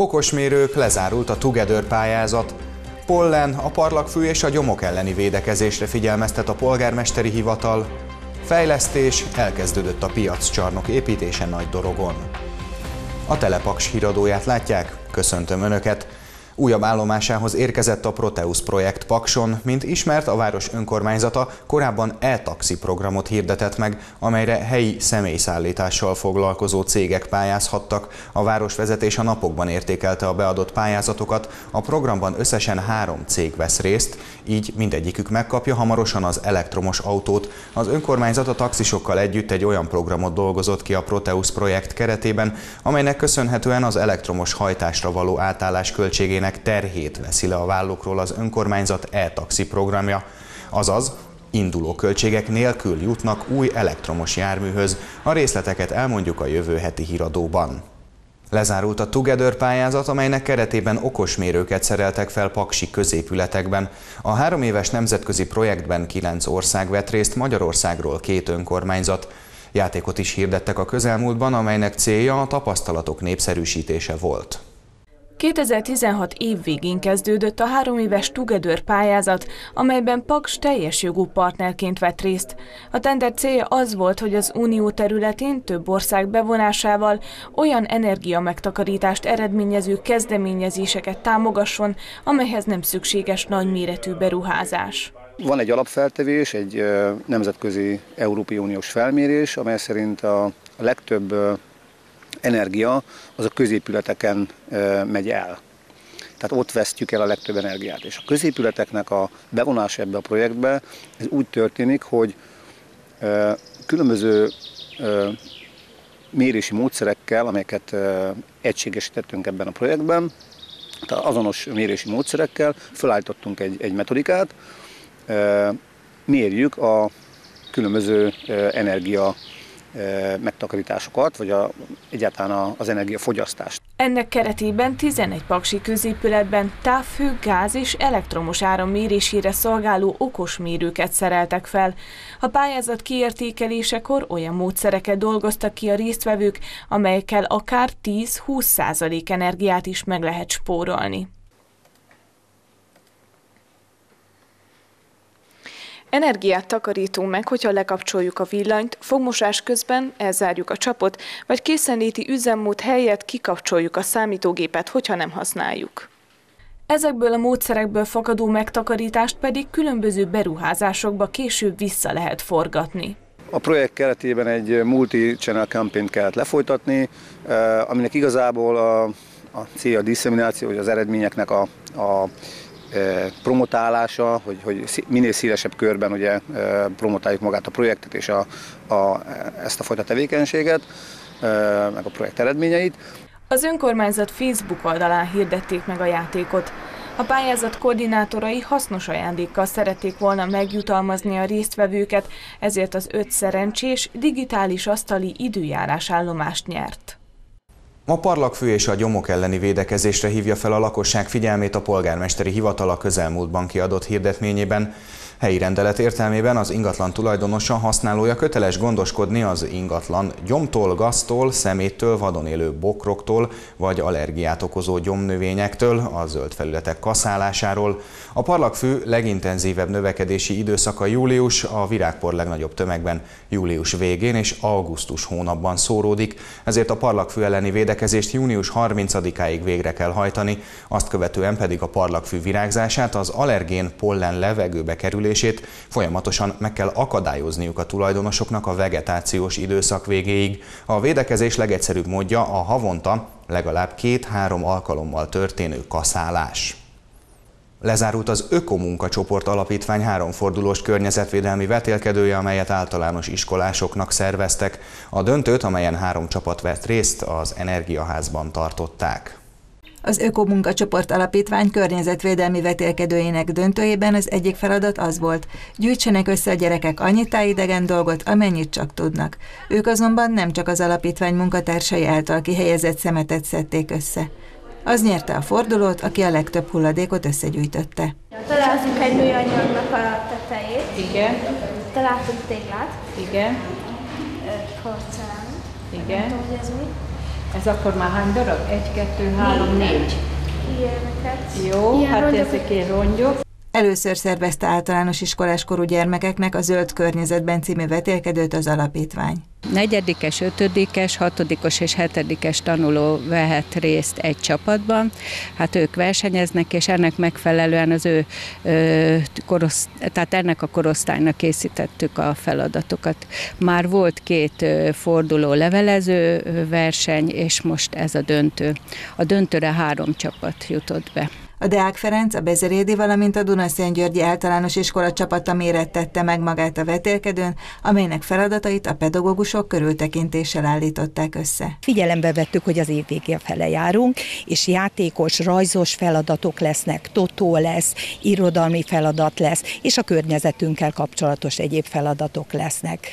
Okosmérők lezárult a Together pályázat. Pollen, a parlagfű és a gyomok elleni védekezésre figyelmeztet a polgármesteri hivatal. Fejlesztés, elkezdődött a piaccsarnok építése Nagy Dorogon. A Telepaks híradóját látják? Köszöntöm Önöket! Újabb állomásához érkezett a Proteus projekt Pakson, mint ismert a város önkormányzata korábban e-taxi programot hirdetett meg, amelyre helyi személyszállítással foglalkozó cégek pályázhattak. A városvezetés a napokban értékelte a beadott pályázatokat, a programban összesen három cég vesz részt, így mindegyikük megkapja hamarosan az elektromos autót. Az önkormányzat a taxisokkal együtt egy olyan programot dolgozott ki a Proteus projekt keretében, amelynek köszönhetően az elektromos hajtásra való átállás költségének költségének terhét veszi le a vállukról az önkormányzat e-taxi programja, azaz induló költségek nélkül jutnak új elektromos járműhöz. A részleteket elmondjuk a jövő heti híradóban. Lezárult a Together pályázat, amelynek keretében okosmérőket szereltek fel paksi középületekben. A három éves nemzetközi projektben kilenc ország vett részt, Magyarországról két önkormányzat. Játékot is hirdettek a közelmúltban, amelynek célja a tapasztalatok népszerűsítése volt. 2016 év végén kezdődött a három éves Together pályázat, amelyben Paks teljes jogú partnerként vett részt. A tender célja az volt, hogy az unió területén több ország bevonásával olyan energiamegtakarítást eredményező kezdeményezéseket támogasson, amelyhez nem szükséges nagyméretű beruházás. Van egy alapfeltevés, egy nemzetközi Európai Uniós felmérés, amely szerint a legtöbb energia az a középületeken megy el. Tehát ott vesztjük el a legtöbb energiát. És a középületeknek a bevonása ebbe a projektbe, ez úgy történik, hogy különböző mérési módszerekkel, amelyeket egységesítettünk ebben a projektben, tehát azonos mérési módszerekkel felállítottunk egy, egy metodikát, mérjük a különböző energia megtakarításokat, vagy a, egyáltalán az energiafogyasztást. Ennek keretében 11 paksi középületben távfő, gáz és elektromos áram mérésére szolgáló okos mérőket szereltek fel. A pályázat kiértékelésekor olyan módszereket dolgoztak ki a résztvevők, amelyekkel akár 10-20% energiát is meg lehet spórolni. Energiát takarítunk meg, hogyha lekapcsoljuk a villanyt, fogmosás közben elzárjuk a csapot, vagy készenléti üzemmód helyett kikapcsoljuk a számítógépet, hogyha nem használjuk. Ezekből a módszerekből fakadó megtakarítást pedig különböző beruházásokba később vissza lehet forgatni. A projekt keretében egy multi-channel campaign kellett lefolytatni, eh, aminek igazából a, a célja a disszemináció, hogy az eredményeknek a, a promotálása, hogy, hogy minél szélesebb körben ugye promotáljuk magát a projektet és a, a, ezt a fajta tevékenységet, meg a projekt eredményeit. Az önkormányzat Facebook oldalán hirdették meg a játékot. A pályázat koordinátorai hasznos ajándékkal szerették volna megjutalmazni a résztvevőket, ezért az öt szerencsés digitális asztali időjárás állomást nyert. A parlagfű és a gyomok elleni védekezésre hívja fel a lakosság figyelmét a polgármesteri hivatal a közelmúltban kiadott hirdetményében. Helyi rendelet értelmében az ingatlan tulajdonosa használója köteles gondoskodni az ingatlan gyomtól, gaztól, szeméttől, vadon élő bokroktól vagy allergiát okozó gyomnövényektől, a zöld felületek kaszálásáról. A parlagfű legintenzívebb növekedési időszaka július, a virágpor legnagyobb tömegben július végén és augusztus hónapban szóródik, ezért a parlagfű elleni védekezést június 30-áig végre kell hajtani, azt követően pedig a parlagfű virágzását az allergén pollen levegőbe kerülés termelését folyamatosan meg kell akadályozniuk a tulajdonosoknak a vegetációs időszak végéig. A védekezés legegyszerűbb módja a havonta legalább két-három alkalommal történő kaszálás. Lezárult az Ökomunkacsoport Alapítvány háromfordulós környezetvédelmi vetélkedője, amelyet általános iskolásoknak szerveztek. A döntőt, amelyen három csapat vett részt, az Energiaházban tartották. Az Ökomunkacsoport Alapítvány környezetvédelmi vetélkedőjének döntőjében az egyik feladat az volt, gyűjtsenek össze a gyerekek annyi tájidegen dolgot, amennyit csak tudnak. Ők azonban nem csak az alapítvány munkatársai által kihelyezett szemetet szedték össze. Az nyerte a fordulót, aki a legtöbb hulladékot összegyűjtötte. Találtunk egy műanyagnak a tetejét. Igen. Találtunk téglát. Igen. Porcelán. Igen. Nem tudom, hogy ez mi. Ez akkor már hány darab? Egy, kettő, három, négy. Ilyeneket. Jó, Ilyen hát rongyok. ezek ilyen rongyok. Először szervezte általános iskoláskorú gyermekeknek a Zöld Környezetben című vetélkedőt az alapítvány. Negyedikes, ötödikes, hatodikos és hetedikes tanuló vehet részt egy csapatban. Hát ők versenyeznek, és ennek megfelelően az ő, ö, korosz, tehát ennek a korosztálynak készítettük a feladatokat. Már volt két forduló levelező verseny, és most ez a döntő. A döntőre három csapat jutott be. A Deák Ferenc, a Bezerédi, valamint a Dunaszentgyörgyi általános iskola csapata mérettette meg magát a vetélkedőn, amelynek feladatait a pedagógusok körültekintéssel állították össze. Figyelembe vettük, hogy az év végé fele járunk, és játékos, rajzos feladatok lesznek, totó lesz, irodalmi feladat lesz, és a környezetünkkel kapcsolatos egyéb feladatok lesznek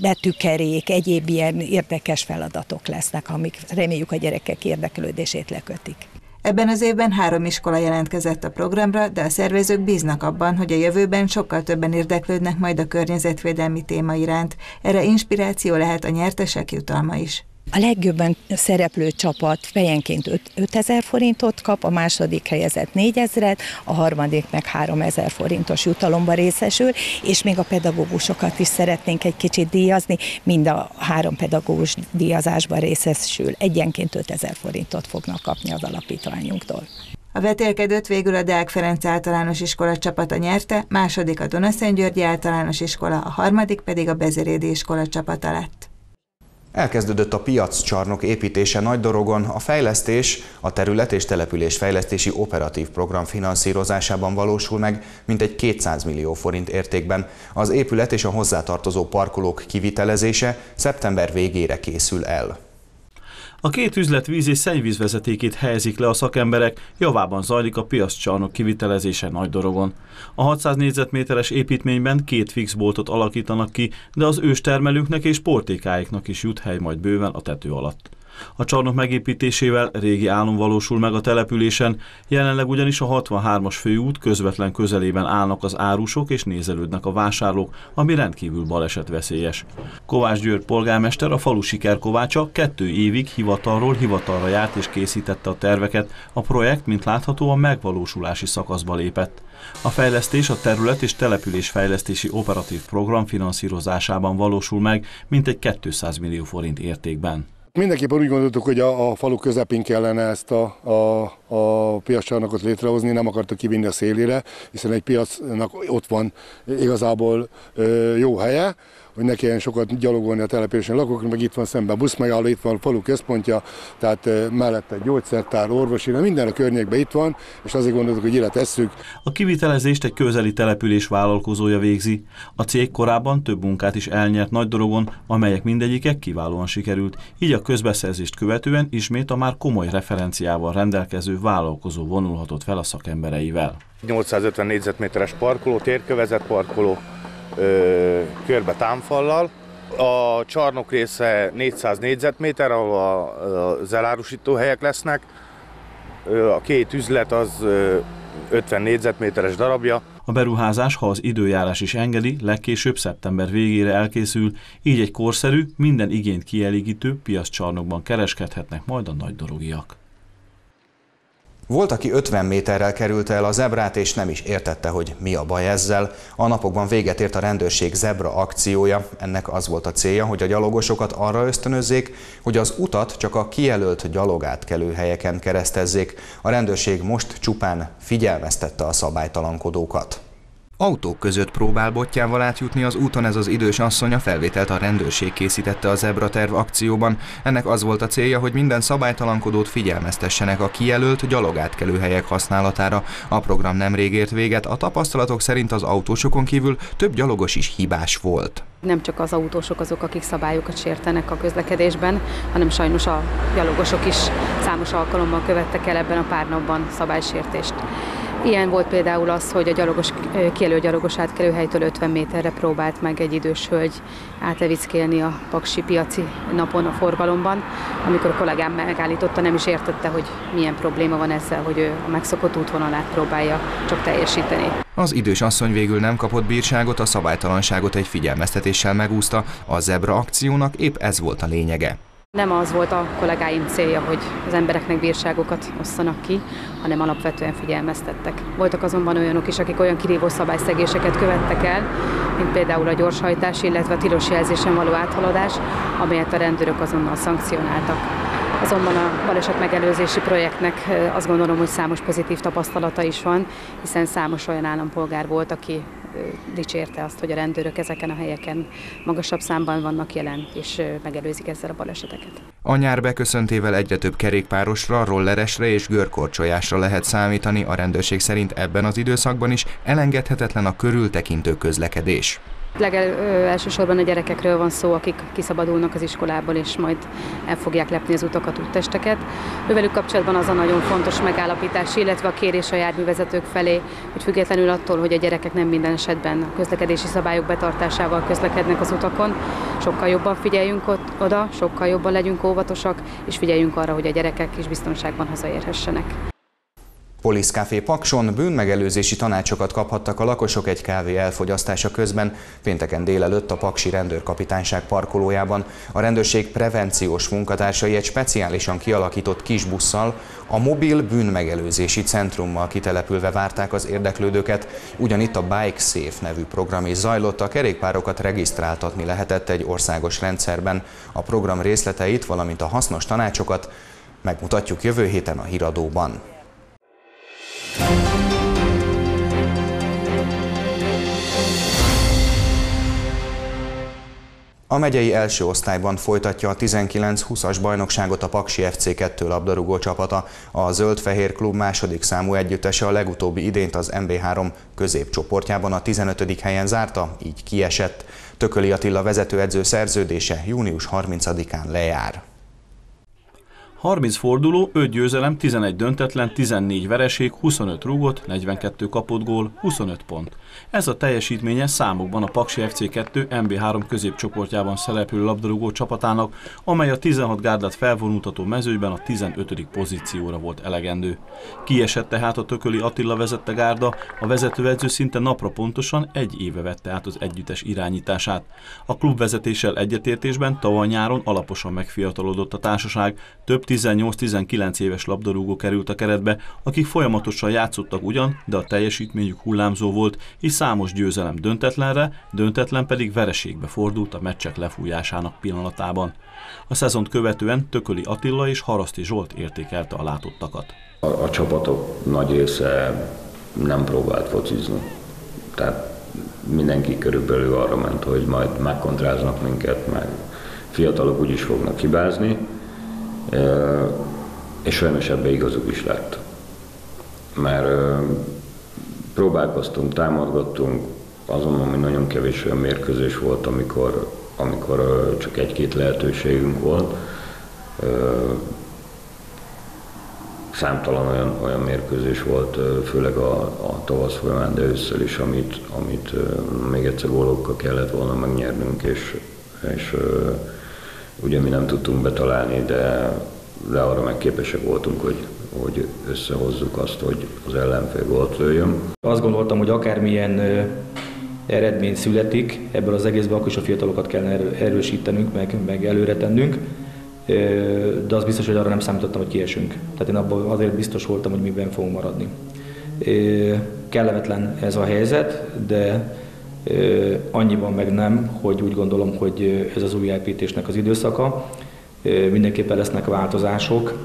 betűkerék, egyéb ilyen érdekes feladatok lesznek, amik reméljük a gyerekek érdeklődését lekötik. Ebben az évben három iskola jelentkezett a programra, de a szervezők bíznak abban, hogy a jövőben sokkal többen érdeklődnek majd a környezetvédelmi téma iránt. Erre inspiráció lehet a nyertesek jutalma is. A legjobban szereplő csapat fejenként 5000 forintot kap, a második helyezett 4000-et, a harmadik meg 3000 forintos jutalomba részesül, és még a pedagógusokat is szeretnénk egy kicsit díjazni, mind a három pedagógus díjazásban részesül, egyenként 5000 forintot fognak kapni az alapítványunktól. A vetélkedőt végül a Deák Ferenc általános iskola csapata nyerte, második a Dunaszentgyörgyi általános iskola, a harmadik pedig a Bezerédi iskola csapata lett. Elkezdődött a piaccsarnok építése Nagydorogon, a fejlesztés a terület és település fejlesztési operatív program finanszírozásában valósul meg, mintegy 200 millió forint értékben. Az épület és a hozzátartozó parkolók kivitelezése szeptember végére készül el. A két üzlet víz és szennyvízvezetékét helyezik le a szakemberek, javában zajlik a piaccsarnok kivitelezése Nagydorogon. A 600 négyzetméteres építményben két fix boltot alakítanak ki, de az őstermelőknek és portékáiknak is jut hely majd bőven a tető alatt. A csarnok megépítésével régi álom valósul meg a településen, jelenleg ugyanis a 63-as főút közvetlen közelében állnak az árusok és nézelődnek a vásárlók, ami rendkívül balesetveszélyes. Kovács György polgármester, a falu sikerkovácsa kettő évig hivatalról hivatalra járt és készítette a terveket, a projekt, mint látható, a megvalósulási szakaszba lépett. A fejlesztés a terület és település fejlesztési operatív program finanszírozásában valósul meg, mintegy 200 millió forint értékben. Mindenképpen úgy gondoltuk, hogy a, a falu közepén kellene ezt a, a, a piaccsarnokot létrehozni, nem akartuk kivinni a szélére, hiszen egy piacnak ott van igazából ö, jó helye, hogy ne kelljen sokat gyalogolni a településen lakóknak, meg itt van szemben a buszmegálló, itt van a falu központja, tehát mellette egy gyógyszertár, orvosi, minden a környékben itt van, és azért gondoltuk, hogy ide tesszük. A kivitelezést egy közeli település vállalkozója végzi. A cég korábban több munkát is elnyert nagy dorogon, amelyek mindegyike kiválóan sikerült, így a közbeszerzést követően ismét a már komoly referenciával rendelkező vállalkozó vonulhatott fel a szakembereivel. 850 négyzetméteres parkoló, térkövezet parkoló, ö, körbe támfallal. A csarnok része 400 négyzetméter, ahol a, az elárusító helyek lesznek. A két üzlet az ö, 50 négyzetméteres darabja. A beruházás, ha az időjárás is engedi, legkésőbb szeptember végére elkészül, így egy korszerű, minden igényt kielégítő piaccsarnokban kereskedhetnek majd a nagydorogiak. Volt, aki 50 méterrel kerülte el a zebrát, és nem is értette, hogy mi a baj ezzel. A napokban véget ért a rendőrség zebra akciója. Ennek az volt a célja, hogy a gyalogosokat arra ösztönözzék, hogy az utat csak a kijelölt gyalogátkelő helyeken keresztezzék. A rendőrség most csupán figyelmeztette a szabálytalankodókat. Autók között próbál botjával átjutni az úton ez az idős asszony, a felvételt a rendőrség készítette a Zebra terv akcióban. Ennek az volt a célja, hogy minden szabálytalankodót figyelmeztessenek a kijelölt gyalogátkelőhelyek használatára. A program nemrég ért véget, a tapasztalatok szerint az autósokon kívül több gyalogos is hibás volt. Nem csak az autósok azok, akik szabályokat sértenek a közlekedésben, hanem sajnos a gyalogosok is számos alkalommal követtek el ebben a pár napban szabálysértést. Ilyen volt például az, hogy a gyalogos, kijelölt gyalogos átkelőhelytől 50 méterre próbált meg egy idős hölgy átevickélni a Paksi piaci napon a forgalomban. Amikor a kollégám megállította, nem is értette, hogy milyen probléma van ezzel, hogy ő a megszokott útvonalát próbálja csak teljesíteni. Az idős asszony végül nem kapott bírságot, a szabálytalanságot egy figyelmeztetéssel megúszta, a zebra akciónak épp ez volt a lényege. Nem az volt a kollégáim célja, hogy az embereknek bírságokat osszanak ki, hanem alapvetően figyelmeztettek. Voltak azonban olyanok is, akik olyan kirívó szabályszegéseket követtek el, mint például a gyorshajtás, illetve a tilos jelzésen való áthaladás, amelyet a rendőrök azonnal szankcionáltak. Azonban a baleset megelőzési projektnek azt gondolom, hogy számos pozitív tapasztalata is van, hiszen számos olyan állampolgár volt, aki dicsérte azt, hogy a rendőrök ezeken a helyeken magasabb számban vannak jelen, és megelőzik ezzel a baleseteket. A nyár beköszöntével egyre több kerékpárosra, rolleresre és görkorcsolyásra lehet számítani, a rendőrség szerint ebben az időszakban is elengedhetetlen a körültekintő közlekedés. Legel, elsősorban a gyerekekről van szó, akik kiszabadulnak az iskolából, és majd el fogják lepni az utakat, úttesteket. Ővelük kapcsolatban az a nagyon fontos megállapítás, illetve a kérés a járművezetők felé, hogy függetlenül attól, hogy a gyerekek nem minden esetben a közlekedési szabályok betartásával közlekednek az utakon, sokkal jobban figyeljünk ott, oda, sokkal jobban legyünk óvatosak, és figyeljünk arra, hogy a gyerekek is biztonságban hazaérhessenek. Poliszkáfé Pakson bűnmegelőzési tanácsokat kaphattak a lakosok egy kávé elfogyasztása közben pénteken délelőtt a Paksi rendőrkapitányság parkolójában. A rendőrség prevenciós munkatársai egy speciálisan kialakított kis busszal, a mobil bűnmegelőzési centrummal kitelepülve várták az érdeklődőket. Ugyanitt a Bike Safe nevű program is zajlott, a kerékpárokat regisztráltatni lehetett egy országos rendszerben. A program részleteit, valamint a hasznos tanácsokat megmutatjuk jövő héten a híradóban. A megyei első osztályban folytatja a 19-20-as bajnokságot a Paksi FC2 labdarúgó csapata. A Zöld-Fehér Klub második számú együttese a legutóbbi idént az MB3 középcsoportjában a 15. helyen zárta, így kiesett. Tököli Attila vezetőedző szerződése június 30-án lejár. 30 forduló, 5 győzelem, 11 döntetlen, 14 vereség, 25 rúgott, 42 kapott gól, 25 pont. Ez a teljesítménye számokban a Paksi FC2 MB3 középcsoportjában szereplő labdarúgó csapatának, amely a 16 gárdát felvonultató mezőben a 15. pozícióra volt elegendő. Kiesett tehát a Tököli Attila vezette gárda, a vezetőedző szinte napra pontosan egy éve vette át az együttes irányítását. A klubvezetéssel egyetértésben tavaly nyáron alaposan megfiatalodott a társaság, több 18-19 éves labdarúgó került a keretbe, akik folyamatosan játszottak ugyan, de a teljesítményük hullámzó volt, és számos győzelem döntetlenre, döntetlen pedig vereségbe fordult a meccsek lefújásának pillanatában. A szezont követően Tököli Attila és Haraszti Zsolt értékelte a látottakat. A, a csapatok nagy része nem próbált focizni. Tehát mindenki körülbelül arra ment, hogy majd megkontráznak minket, meg fiatalok úgyis fognak hibázni, és sajnos ebbe igazuk is lett. Mert próbálkoztunk, támadgattunk, azonban hogy nagyon kevés olyan mérkőzés volt, amikor, amikor csak egy-két lehetőségünk volt. Számtalan olyan, olyan mérkőzés volt, főleg a, a tavasz folyamán, de ősszel is, amit, amit még egyszer gólokkal kellett volna megnyernünk, és, és ugye mi nem tudtunk betalálni, de, de arra meg képesek voltunk, hogy, hogy összehozzuk azt, hogy az ellenfél gólt lőjön. Azt gondoltam, hogy akármilyen eredmény születik, ebből az egészben akkor is a fiatalokat kell erősítenünk, meg, meg előre tennünk, de az biztos, hogy arra nem számítottam, hogy kiesünk. Tehát én abban azért biztos voltam, hogy miben fogunk maradni. Kellemetlen ez a helyzet, de annyiban meg nem, hogy úgy gondolom, hogy ez az újjáépítésnek az időszaka. Mindenképpen lesznek változások,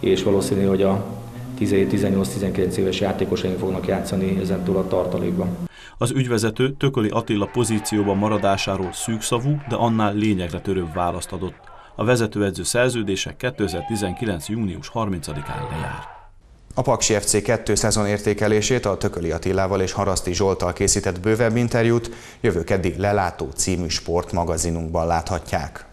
és valószínű, hogy a 17-18-19 éves játékosaink fognak játszani ezentúl a tartalékban. Az ügyvezető Tököli Attila pozícióban maradásáról szűkszavú, de annál lényegre törőbb választ adott. A vezetőedző szerződése 2019. június 30-án lejár. A Paksi FC 2 szezon értékelését a Tököli Attilával és Haraszti Zsoltal készített bővebb interjút jövő keddi Lelátó című sportmagazinunkban láthatják.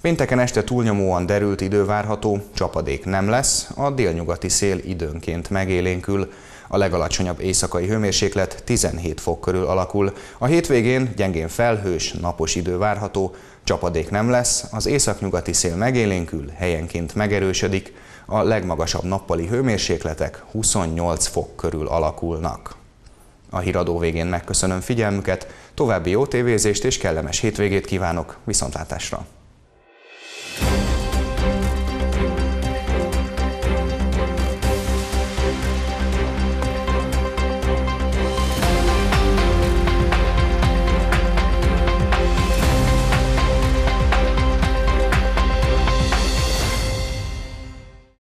Pénteken este túlnyomóan derült idő várható, csapadék nem lesz, a délnyugati szél időnként megélénkül. A legalacsonyabb éjszakai hőmérséklet 17 fok körül alakul. A hétvégén gyengén felhős, napos idő várható, csapadék nem lesz, az északnyugati szél megélénkül, helyenként megerősödik, a legmagasabb nappali hőmérsékletek 28 fok körül alakulnak. A híradó végén megköszönöm figyelmüket, további jó tévézést és kellemes hétvégét kívánok, viszontlátásra!